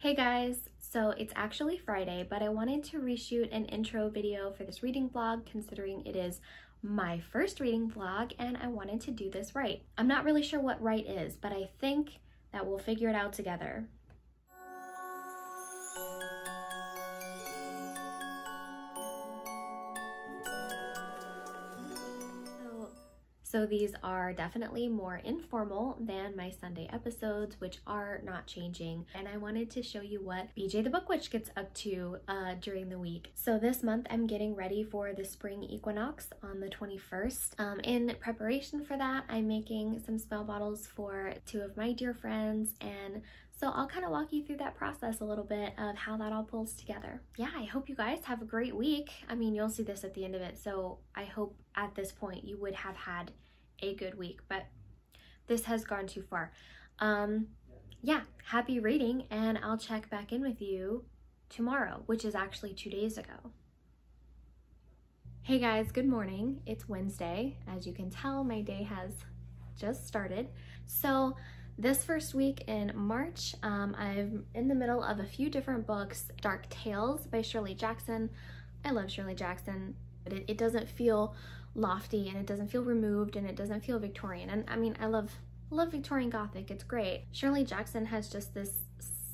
Hey guys, so it's actually Friday, but I wanted to reshoot an intro video for this reading vlog considering it is my first reading vlog and I wanted to do this right. I'm not really sure what right is, but I think that we'll figure it out together. So these are definitely more informal than my Sunday episodes, which are not changing. And I wanted to show you what BJ the Book Witch gets up to uh, during the week. So this month I'm getting ready for the spring equinox on the 21st. Um, in preparation for that, I'm making some spell bottles for two of my dear friends and so I'll kind of walk you through that process a little bit of how that all pulls together. Yeah, I hope you guys have a great week. I mean, you'll see this at the end of it, so I hope at this point you would have had a good week, but this has gone too far. Um, yeah, happy reading, and I'll check back in with you tomorrow, which is actually two days ago. Hey guys, good morning. It's Wednesday. As you can tell, my day has just started. So this first week in March, um, I'm in the middle of a few different books. Dark Tales by Shirley Jackson. I love Shirley Jackson, but it, it doesn't feel lofty and it doesn't feel removed and it doesn't feel Victorian. And I mean, I love love Victorian Gothic. It's great. Shirley Jackson has just this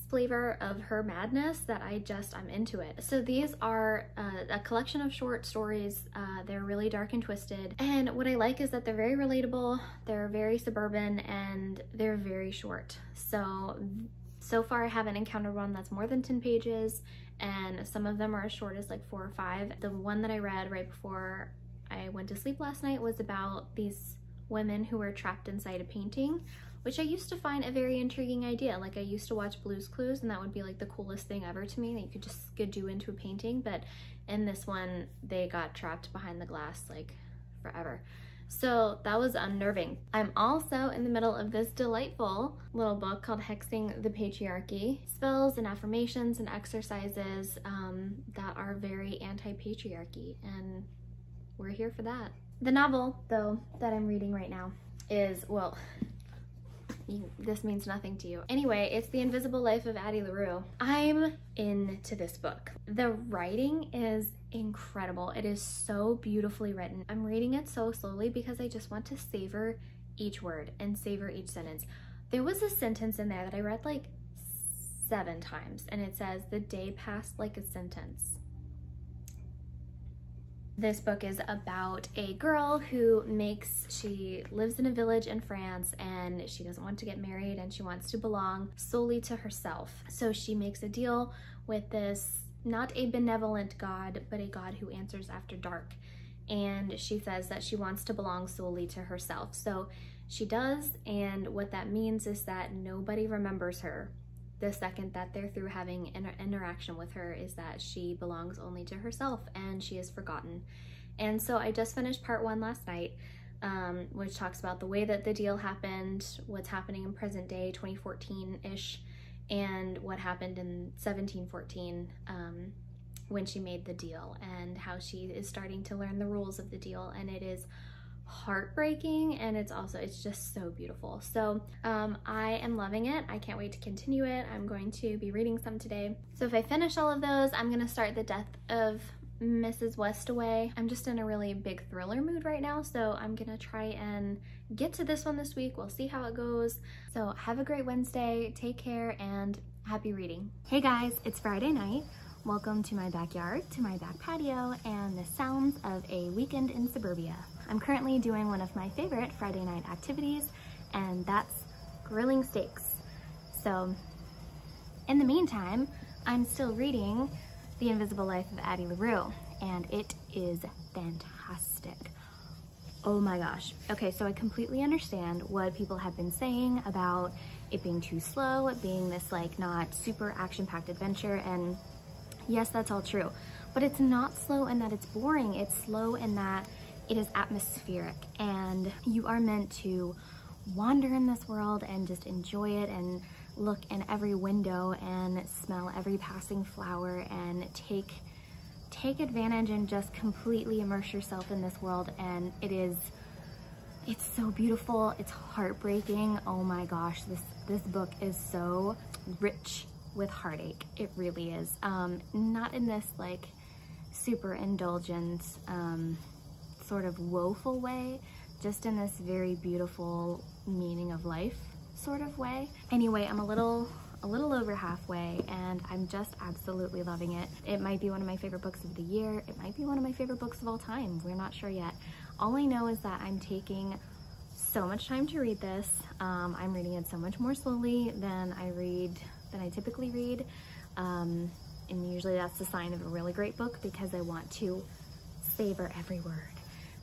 flavor of her madness that I just, I'm into it. So these are uh, a collection of short stories. Uh, they're really dark and twisted. And what I like is that they're very relatable, they're very suburban, and they're very short. So, so far I haven't encountered one that's more than 10 pages, and some of them are as short as like four or five. The one that I read right before I went to sleep last night was about these women who were trapped inside a painting which I used to find a very intriguing idea. Like I used to watch Blue's Clues and that would be like the coolest thing ever to me that you could just do into a painting. But in this one, they got trapped behind the glass like forever. So that was unnerving. I'm also in the middle of this delightful little book called Hexing the Patriarchy. Spells and affirmations and exercises um, that are very anti-patriarchy and we're here for that. The novel, though, that I'm reading right now is, well, you, this means nothing to you. Anyway, it's The Invisible Life of Addie LaRue. I'm into this book. The writing is incredible. It is so beautifully written. I'm reading it so slowly because I just want to savor each word and savor each sentence. There was a sentence in there that I read like seven times and it says, the day passed like a sentence. This book is about a girl who makes, she lives in a village in France and she doesn't want to get married and she wants to belong solely to herself. So she makes a deal with this, not a benevolent God, but a God who answers after dark. And she says that she wants to belong solely to herself. So she does, and what that means is that nobody remembers her the second that they're through having an interaction with her is that she belongs only to herself and she is forgotten. And so I just finished part one last night, um, which talks about the way that the deal happened, what's happening in present day 2014-ish, and what happened in 1714 um, when she made the deal and how she is starting to learn the rules of the deal. And it is heartbreaking and it's also it's just so beautiful. So um, I am loving it. I can't wait to continue it. I'm going to be reading some today. So if I finish all of those I'm gonna start the death of Mrs. Westaway. I'm just in a really big thriller mood right now so I'm gonna try and get to this one this week. We'll see how it goes. So have a great Wednesday. Take care and happy reading. Hey guys it's Friday night. Welcome to my backyard, to my back patio, and the sounds of a weekend in suburbia. I'm currently doing one of my favorite Friday night activities, and that's grilling steaks. So in the meantime, I'm still reading The Invisible Life of Addie LaRue, and it is fantastic. Oh my gosh. Okay, so I completely understand what people have been saying about it being too slow, it being this like not super action-packed adventure, and yes, that's all true. But it's not slow in that it's boring, it's slow in that it is atmospheric and you are meant to wander in this world and just enjoy it and look in every window and smell every passing flower and take take advantage and just completely immerse yourself in this world and it is it's so beautiful it's heartbreaking oh my gosh this this book is so rich with heartache. It really is. Um, not in this like super indulgent, um, sort of woeful way, just in this very beautiful meaning of life sort of way. Anyway, I'm a little a little over halfway and I'm just absolutely loving it. It might be one of my favorite books of the year. It might be one of my favorite books of all time. We're not sure yet. All I know is that I'm taking so much time to read this. Um, I'm reading it so much more slowly than I read, than I typically read. Um, and usually that's the sign of a really great book because I want to savor every word.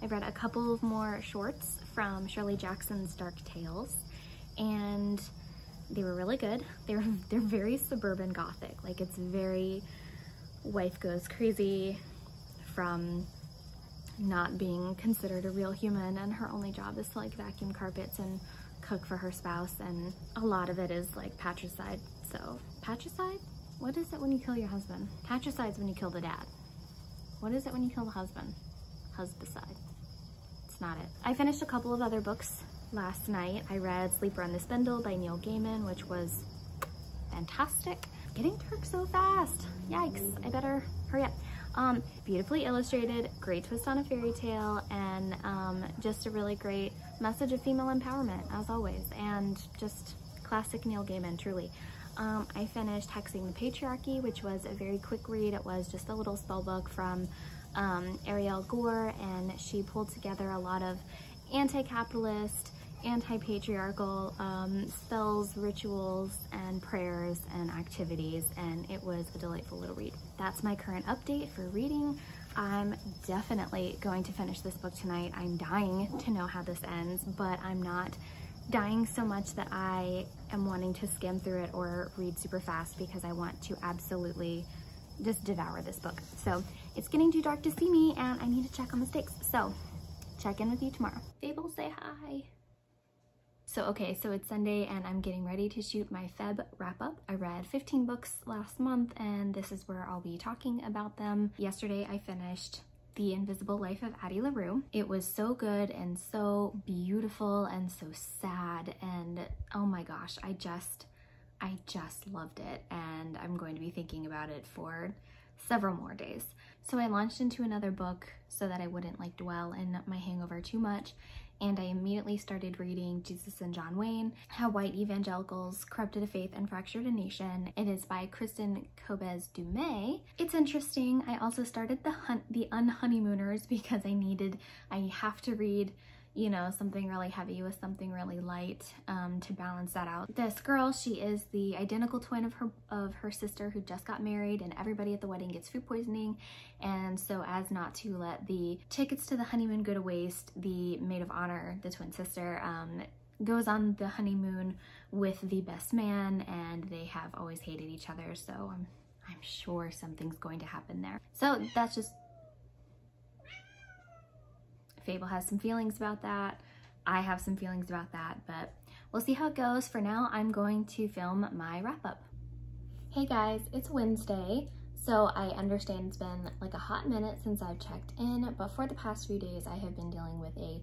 I've read a couple of more shorts from Shirley Jackson's Dark Tales and they were really good. They're, they're very suburban gothic. Like it's very wife goes crazy from not being considered a real human and her only job is to like vacuum carpets and cook for her spouse and a lot of it is like patricide. So patricide? What is it when you kill your husband? Patricide's when you kill the dad. What is it when you kill the husband? Husbicide. It's not it. I finished a couple of other books last night. I read Sleeper and the Spindle by Neil Gaiman, which was fantastic. Getting dark so fast. Yikes, I better hurry up. Um, beautifully illustrated, great twist on a fairy tale, and um, just a really great message of female empowerment, as always, and just classic Neil Gaiman, truly. Um, I finished Hexing the Patriarchy, which was a very quick read. It was just a little spell book from um, Ariel Gore, and she pulled together a lot of anti-capitalist, anti-patriarchal um, spells, rituals, and prayers and activities, and it was a delightful little read. That's my current update for reading. I'm definitely going to finish this book tonight. I'm dying to know how this ends, but I'm not dying so much that I am wanting to skim through it or read super fast because I want to absolutely just devour this book. So it's getting too dark to see me and I need to check on the stakes. So check in with you tomorrow. Fable, say hi. So okay, so it's Sunday and I'm getting ready to shoot my Feb wrap up. I read 15 books last month and this is where I'll be talking about them. Yesterday I finished The Invisible Life of Addie LaRue. It was so good and so beautiful and so sad and oh my gosh, I just, I just loved it and I'm going to be thinking about it for several more days. So I launched into another book so that I wouldn't like dwell in my hangover too much and I immediately started reading Jesus and John Wayne, How White Evangelicals Corrupted a Faith and Fractured a Nation. It is by Kristen Kobes Du Mez. It's interesting. I also started the, hun the Unhoneymooners because I needed, I have to read you know, something really heavy with something really light um, to balance that out. This girl, she is the identical twin of her of her sister who just got married and everybody at the wedding gets food poisoning. And so as not to let the tickets to the honeymoon go to waste, the maid of honor, the twin sister, um, goes on the honeymoon with the best man and they have always hated each other. So I'm, I'm sure something's going to happen there. So that's just Fable has some feelings about that. I have some feelings about that, but we'll see how it goes. For now, I'm going to film my wrap up. Hey guys, it's Wednesday. So I understand it's been like a hot minute since I've checked in, but for the past few days, I have been dealing with a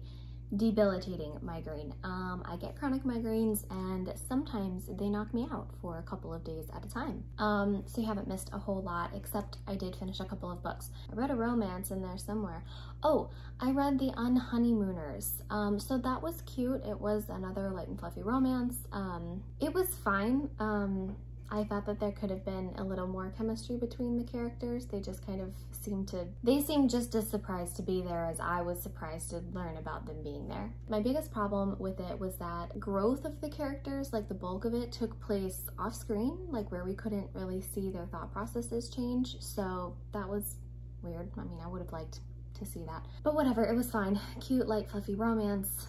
debilitating migraine. Um, I get chronic migraines and sometimes they knock me out for a couple of days at a time. Um, so you haven't missed a whole lot, except I did finish a couple of books. I read a romance in there somewhere. Oh, I read The Unhoneymooners. Um, so that was cute. It was another light and fluffy romance. Um, it was fine. Um, I thought that there could have been a little more chemistry between the characters. They just kind of seemed to, they seemed just as surprised to be there as I was surprised to learn about them being there. My biggest problem with it was that growth of the characters, like the bulk of it, took place off screen, like where we couldn't really see their thought processes change. So that was weird. I mean, I would have liked to see that. But whatever, it was fine. Cute, light, fluffy romance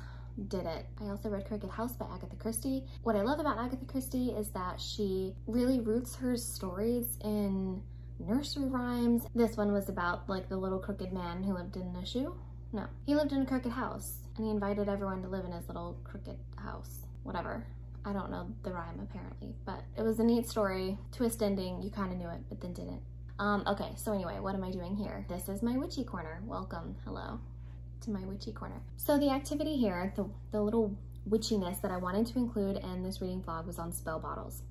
did it. I also read Crooked House by Agatha Christie. What I love about Agatha Christie is that she really roots her stories in nursery rhymes. This one was about like the little crooked man who lived in a shoe. No, he lived in a crooked house and he invited everyone to live in his little crooked house. Whatever. I don't know the rhyme apparently, but it was a neat story. Twist ending, you kind of knew it, but then didn't. Um, okay, so anyway, what am I doing here? This is my witchy corner. Welcome, hello to my witchy corner. So the activity here, the, the little witchiness that I wanted to include in this reading vlog was on spell bottles.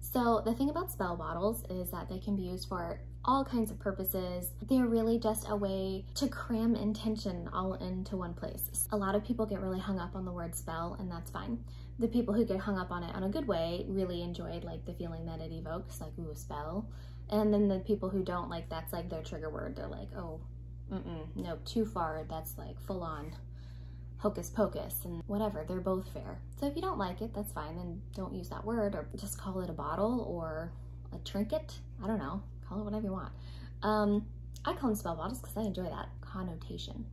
So the thing about spell bottles is that they can be used for all kinds of purposes. They're really just a way to cram intention all into one place. A lot of people get really hung up on the word spell and that's fine. The people who get hung up on it on a good way really enjoyed like the feeling that it evokes, like ooh, spell. And then the people who don't like that's like their trigger word. They're like, oh, mm-mm, no, too far. That's like full on hocus pocus and whatever. They're both fair. So if you don't like it, that's fine. And don't use that word or just call it a bottle or a trinket. I don't know. Call it whatever you want. Um, I call them spell bottles because I enjoy that connotation.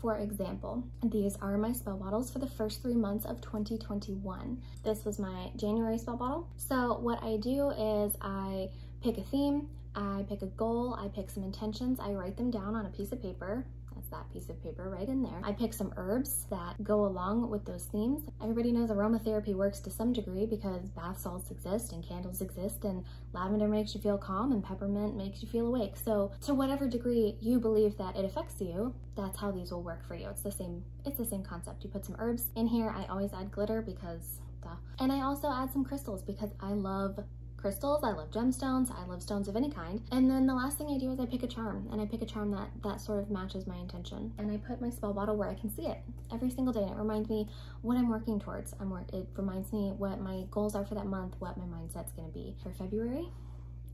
For example, these are my spell bottles for the first three months of 2021. This was my January spell bottle. So what I do is I pick a theme, I pick a goal, I pick some intentions, I write them down on a piece of paper That's that piece of paper right in there. I pick some herbs that go along with those themes. Everybody knows aromatherapy works to some degree because bath salts exist and candles exist and lavender makes you feel calm and peppermint makes you feel awake. So to whatever degree you believe that it affects you, that's how these will work for you. It's the same, it's the same concept. You put some herbs in here. I always add glitter because duh. And I also add some crystals because I love crystals, I love gemstones, I love stones of any kind. And then the last thing I do is I pick a charm and I pick a charm that, that sort of matches my intention. And I put my spell bottle where I can see it every single day. And it reminds me what I'm working towards. I'm work it reminds me what my goals are for that month, what my mindset's gonna be for February.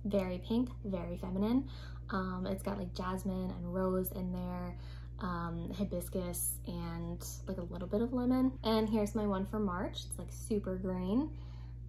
Very pink, very feminine. Um, it's got like jasmine and rose in there um, hibiscus and like a little bit of lemon. And here's my one for March. It's like super green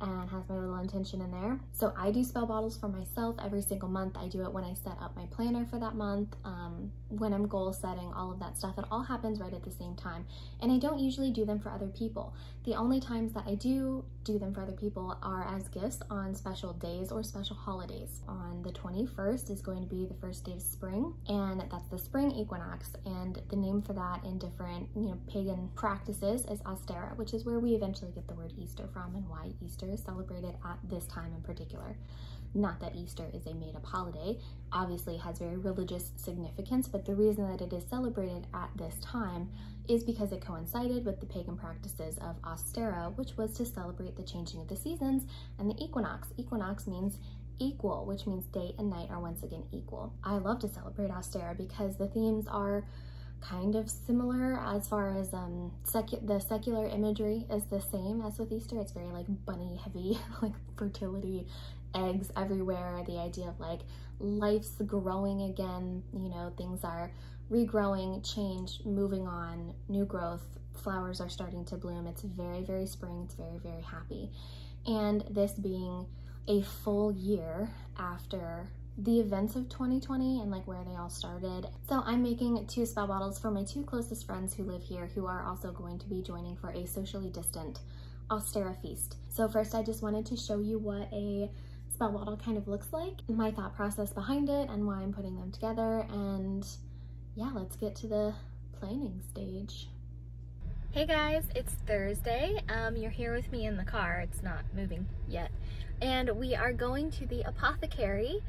and has my little intention in there. So I do spell bottles for myself every single month. I do it when I set up my planner for that month, um, when I'm goal setting, all of that stuff. It all happens right at the same time. And I don't usually do them for other people. The only times that I do do them for other people are as gifts on special days or special holidays. On the 21st is going to be the first day of spring, and that's the spring equinox. And the name for that in different, you know, pagan practices is Ostara, which is where we eventually get the word Easter from and why Easter Easter is celebrated at this time in particular. Not that Easter is a made up holiday, obviously has very religious significance, but the reason that it is celebrated at this time is because it coincided with the pagan practices of Ostara, which was to celebrate the changing of the seasons, and the equinox. Equinox means equal, which means day and night are once again equal. I love to celebrate Ostara because the themes are kind of similar as far as um, secu the secular imagery is the same as with Easter. It's very like bunny heavy, like fertility, eggs everywhere, the idea of like life's growing again, you know, things are regrowing, change, moving on, new growth, flowers are starting to bloom. It's very, very spring, it's very, very happy. And this being a full year after the events of 2020 and like where they all started. So I'm making two spell bottles for my two closest friends who live here who are also going to be joining for a socially distant Ostara feast. So first I just wanted to show you what a spell bottle kind of looks like, my thought process behind it and why I'm putting them together and yeah, let's get to the planning stage. Hey guys, it's Thursday. Um, you're here with me in the car. It's not moving yet. And we are going to the apothecary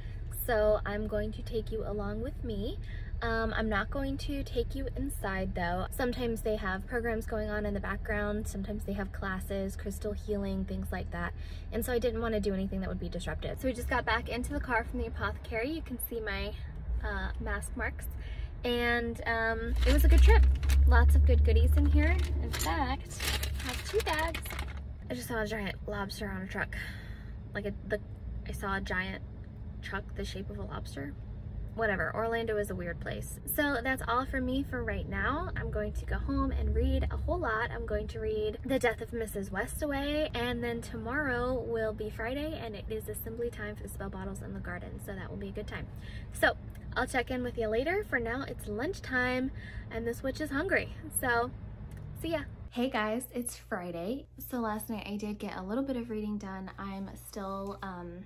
so I'm going to take you along with me. Um, I'm not going to take you inside though. Sometimes they have programs going on in the background, sometimes they have classes, crystal healing, things like that. And so I didn't want to do anything that would be disruptive. So we just got back into the car from the apothecary. You can see my uh, mask marks. And um, it was a good trip. Lots of good goodies in here. In fact, I have two bags. I just saw a giant lobster on a truck. Like a, the, I saw a giant truck the shape of a lobster. Whatever, Orlando is a weird place. So that's all for me for right now. I'm going to go home and read a whole lot. I'm going to read The Death of Mrs. Westaway, and then tomorrow will be Friday, and it is assembly time for the spell bottles in the garden, so that will be a good time. So I'll check in with you later. For now, it's lunchtime, and this witch is hungry. So see ya. Hey guys, it's Friday. So last night I did get a little bit of reading done. I'm still um,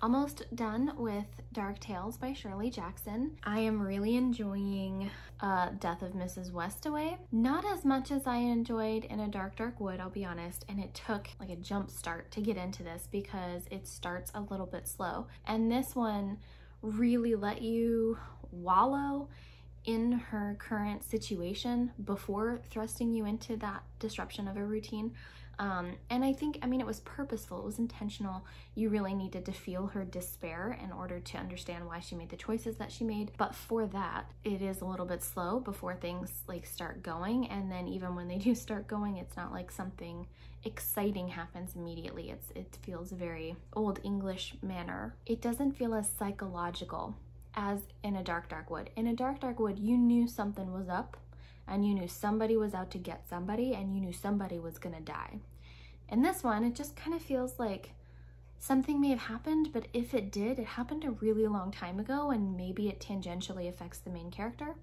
almost done with Dark Tales by Shirley Jackson. I am really enjoying uh, Death of Mrs. Westaway. Not as much as I enjoyed in A Dark Dark Wood, I'll be honest, and it took like a jump start to get into this because it starts a little bit slow. And this one really let you wallow in her current situation before thrusting you into that disruption of a routine. Um, and I think, I mean, it was purposeful, it was intentional. You really needed to feel her despair in order to understand why she made the choices that she made. But for that, it is a little bit slow before things like start going. And then even when they do start going, it's not like something exciting happens immediately. It's It feels very old English manner. It doesn't feel as psychological as in A Dark Dark Wood. In A Dark Dark Wood, you knew something was up and you knew somebody was out to get somebody and you knew somebody was gonna die. In this one, it just kind of feels like something may have happened, but if it did, it happened a really long time ago and maybe it tangentially affects the main character.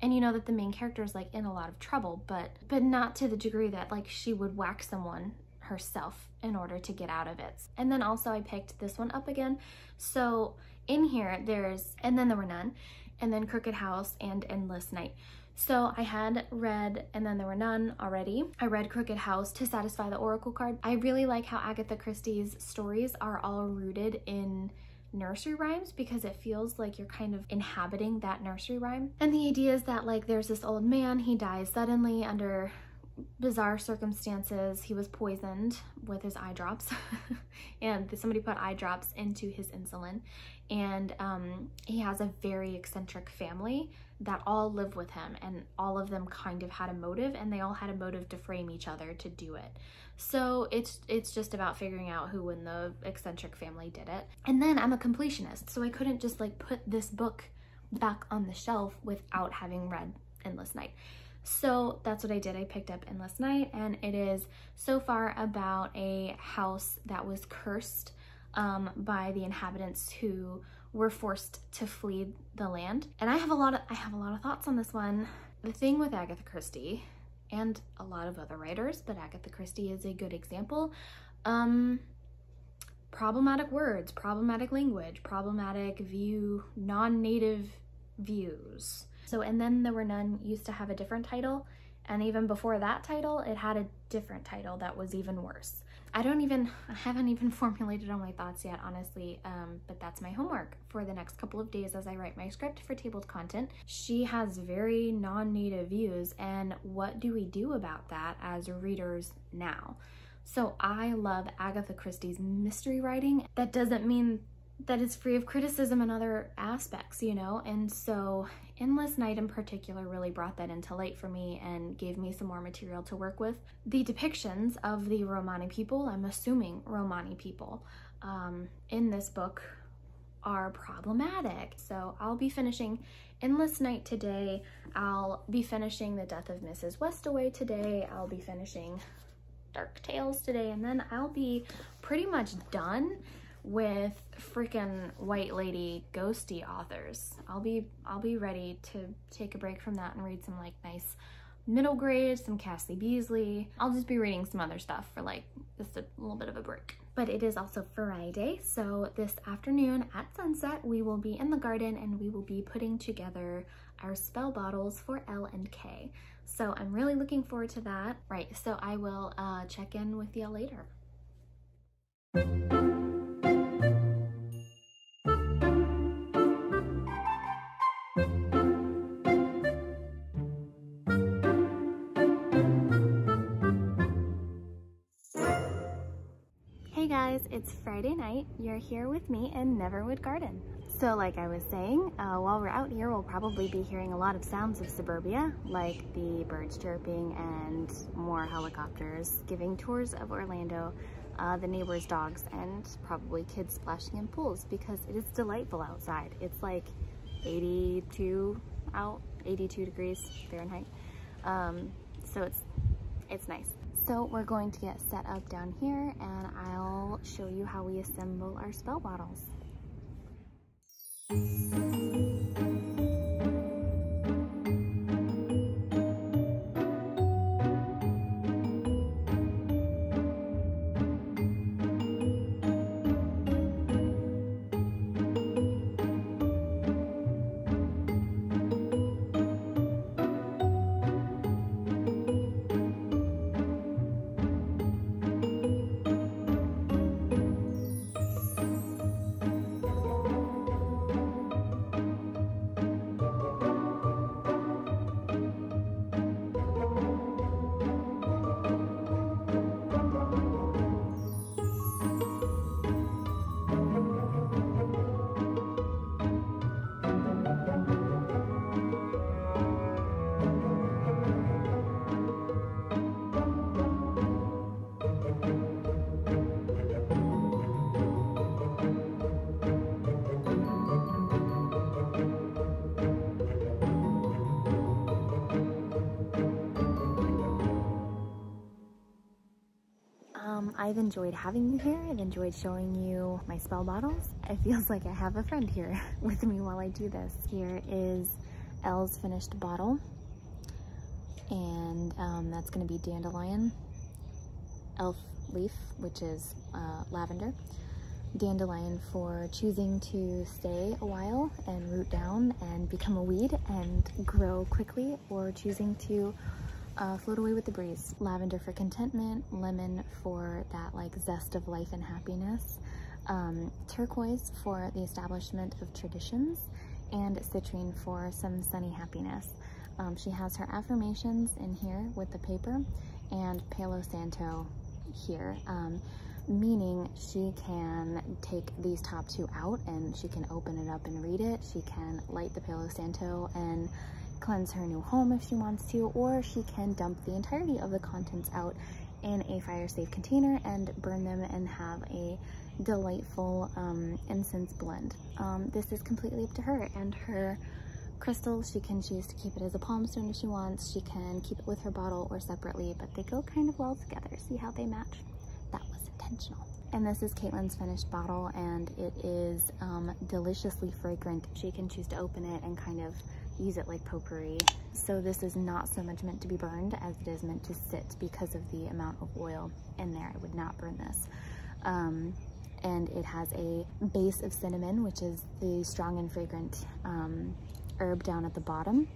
And you know that the main character is like in a lot of trouble, but but not to the degree that like she would whack someone herself in order to get out of it. And then also I picked this one up again. So in here there's, and then there were none, and then Crooked House and Endless Night. So I had read And Then There Were None already. I read Crooked House to satisfy the Oracle card. I really like how Agatha Christie's stories are all rooted in nursery rhymes because it feels like you're kind of inhabiting that nursery rhyme. And the idea is that like there's this old man, he dies suddenly under bizarre circumstances. He was poisoned with his eye drops and somebody put eye drops into his insulin and um, he has a very eccentric family that all live with him and all of them kind of had a motive and they all had a motive to frame each other to do it. So it's it's just about figuring out who in the eccentric family did it. And then I'm a completionist, so I couldn't just like put this book back on the shelf without having read Endless Night. So that's what I did. I picked up Endless Night and it is so far about a house that was cursed um, by the inhabitants who were forced to flee the land. And I have a lot of I have a lot of thoughts on this one. The thing with Agatha Christie and a lot of other writers, but Agatha Christie is a good example. Um, problematic words, problematic language, problematic view, non-native views. So, and then there were none used to have a different title. And even before that title, it had a different title that was even worse. I don't even, I haven't even formulated all my thoughts yet, honestly, um, but that's my homework for the next couple of days as I write my script for tabled content. She has very non-native views, and what do we do about that as readers now? So I love Agatha Christie's mystery writing. That doesn't mean that it's free of criticism and other aspects, you know? And so Endless Night in particular really brought that into light for me and gave me some more material to work with. The depictions of the Romani people, I'm assuming Romani people, um, in this book are problematic. So I'll be finishing Endless Night today. I'll be finishing The Death of Mrs. Westaway today. I'll be finishing Dark Tales today, and then I'll be pretty much done with freaking white lady ghosty authors. I'll be I'll be ready to take a break from that and read some like nice middle grade, some Cassie Beasley. I'll just be reading some other stuff for like just a little bit of a break. But it is also Friday, so this afternoon at sunset, we will be in the garden and we will be putting together our spell bottles for L and K. So I'm really looking forward to that. Right, so I will uh, check in with y'all later. Friday night. You're here with me in Neverwood Garden. So like I was saying, uh, while we're out here, we'll probably be hearing a lot of sounds of suburbia, like the birds chirping and more helicopters giving tours of Orlando, uh, the neighbors' dogs, and probably kids splashing in pools because it is delightful outside. It's like 82 out, 82 degrees Fahrenheit. Um, so it's, it's nice. So we're going to get set up down here and I'll show you how we assemble our spell bottles. I've enjoyed having you here. I've enjoyed showing you my spell bottles. It feels like I have a friend here with me while I do this. Here is Elle's finished bottle. And um, that's gonna be dandelion, elf leaf, which is uh, lavender, dandelion for choosing to stay a while and root down and become a weed and grow quickly, or choosing to uh, float away with the breeze. Lavender for contentment, lemon for that like zest of life and happiness, um, turquoise for the establishment of traditions, and citrine for some sunny happiness. Um, she has her affirmations in here with the paper and Palo Santo here, um, meaning she can take these top two out and she can open it up and read it. She can light the Palo Santo and cleanse her new home if she wants to, or she can dump the entirety of the contents out in a fire safe container and burn them and have a delightful um, incense blend. Um, this is completely up to her and her crystal. She can choose to keep it as a palm stone if she wants. She can keep it with her bottle or separately, but they go kind of well together. See how they match? That was intentional. And this is Caitlin's finished bottle and it is um, deliciously fragrant. She can choose to open it and kind of use it like potpourri. So this is not so much meant to be burned as it is meant to sit because of the amount of oil in there. I would not burn this. Um, and it has a base of cinnamon, which is the strong and fragrant um, herb down at the bottom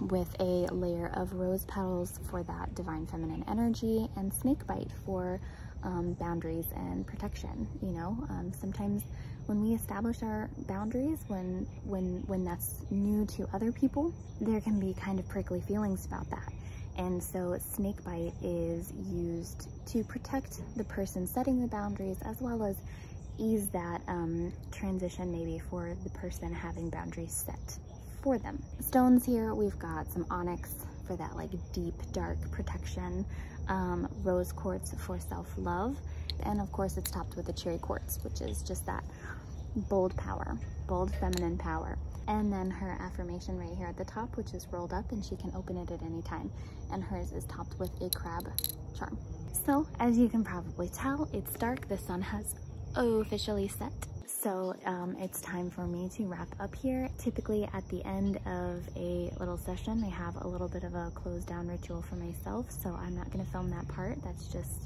with a layer of rose petals for that divine feminine energy and snakebite for um, boundaries and protection. You know, um, sometimes when we establish our boundaries, when when when that's new to other people, there can be kind of prickly feelings about that. And so snakebite is used to protect the person setting the boundaries as well as ease that um, transition maybe for the person having boundaries set for them. Stones here, we've got some onyx for that like deep, dark protection, um, rose quartz for self-love, and of course it's topped with a cherry quartz, which is just that bold power, bold feminine power. And then her affirmation right here at the top, which is rolled up and she can open it at any time. And hers is topped with a crab charm. So as you can probably tell, it's dark. The sun has officially set. So um, it's time for me to wrap up here. Typically at the end of a little session, I have a little bit of a close down ritual for myself. So I'm not gonna film that part. That's just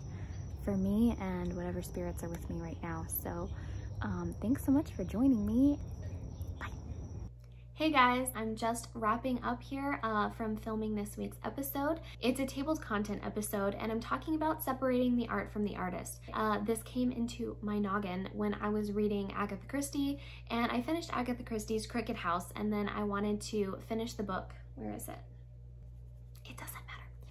for me and whatever spirits are with me right now. So um, thanks so much for joining me. Hey guys, I'm just wrapping up here uh, from filming this week's episode. It's a tabled content episode and I'm talking about separating the art from the artist. Uh, this came into my noggin when I was reading Agatha Christie and I finished Agatha Christie's Crooked House and then I wanted to finish the book. Where is it? It doesn't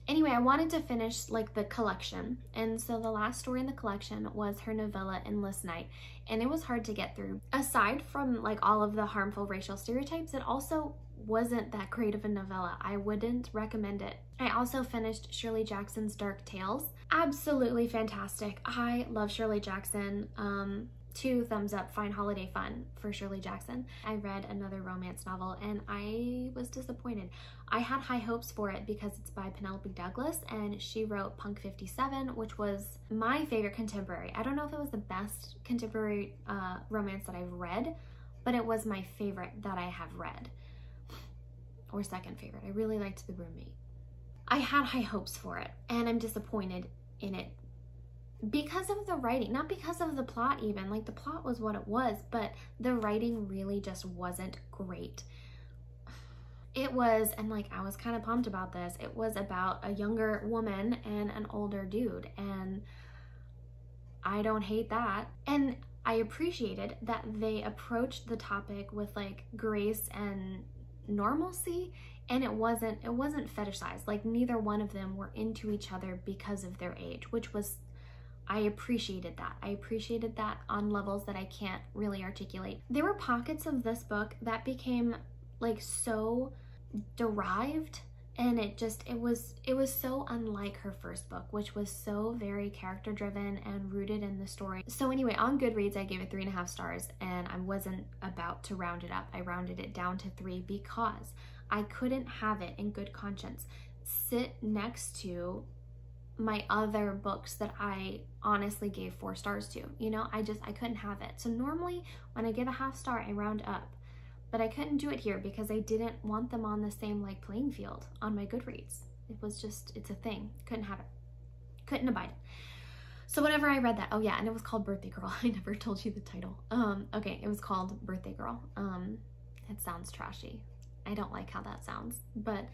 Anyway, I wanted to finish like the collection. And so the last story in the collection was her novella Endless Night. And it was hard to get through. Aside from like all of the harmful racial stereotypes, it also wasn't that great of a novella. I wouldn't recommend it. I also finished Shirley Jackson's Dark Tales. Absolutely fantastic. I love Shirley Jackson. Um, two thumbs up fine holiday fun for Shirley Jackson. I read another romance novel and I was disappointed. I had high hopes for it because it's by Penelope Douglas and she wrote Punk 57 which was my favorite contemporary. I don't know if it was the best contemporary uh, romance that I've read but it was my favorite that I have read or second favorite. I really liked The Roommate. I had high hopes for it and I'm disappointed in it because of the writing, not because of the plot even, like the plot was what it was, but the writing really just wasn't great. It was, and like I was kind of pumped about this, it was about a younger woman and an older dude, and I don't hate that. And I appreciated that they approached the topic with like grace and normalcy and it wasn't it wasn't fetishized like neither one of them were into each other because of their age which was I appreciated that. I appreciated that on levels that I can't really articulate. There were pockets of this book that became like so derived and it just it was it was so unlike her first book which was so very character driven and rooted in the story so anyway on goodreads i gave it three and a half stars and i wasn't about to round it up i rounded it down to three because i couldn't have it in good conscience sit next to my other books that I honestly gave four stars to. You know, I just, I couldn't have it. So normally when I give a half star, I round up. But I couldn't do it here because I didn't want them on the same like playing field on my Goodreads. It was just, it's a thing. Couldn't have it. Couldn't abide it. So whenever I read that, oh yeah, and it was called Birthday Girl. I never told you the title. Um, okay, it was called Birthday Girl. Um, it sounds trashy. I don't like how that sounds, but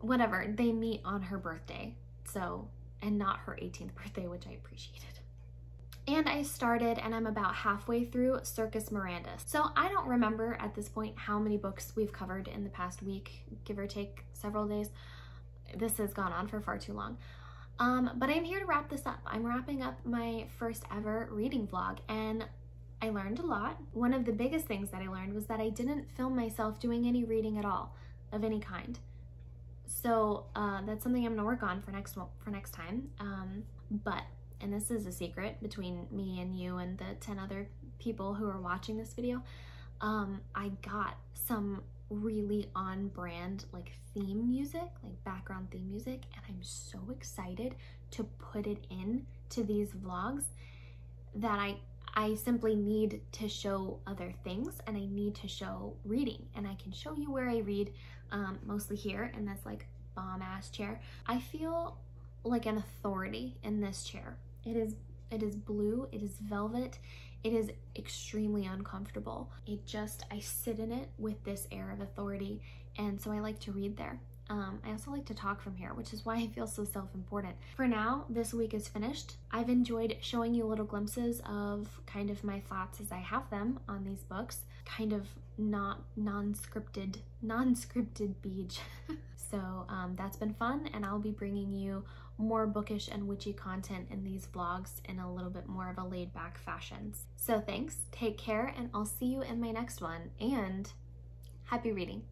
whatever. They meet on her birthday. So and not her 18th birthday, which I appreciated. And I started and I'm about halfway through Circus Mirandus. So I don't remember at this point how many books we've covered in the past week, give or take several days. This has gone on for far too long. Um, but I'm here to wrap this up. I'm wrapping up my first ever reading vlog and I learned a lot. One of the biggest things that I learned was that I didn't film myself doing any reading at all of any kind. So uh, that's something I'm gonna work on for next for next time. Um, but, and this is a secret between me and you and the 10 other people who are watching this video, um, I got some really on brand like theme music, like background theme music, and I'm so excited to put it in to these vlogs that I I simply need to show other things and I need to show reading and I can show you where I read um, mostly here in this like bomb ass chair. I feel like an authority in this chair. It is it is blue, it is velvet, it is extremely uncomfortable. It just, I sit in it with this air of authority and so I like to read there. Um, I also like to talk from here, which is why I feel so self-important. For now, this week is finished. I've enjoyed showing you little glimpses of kind of my thoughts as I have them on these books, kind of not non-scripted, non-scripted Beej. so um, that's been fun and I'll be bringing you more bookish and witchy content in these vlogs in a little bit more of a laid back fashion. So thanks, take care, and I'll see you in my next one, and happy reading.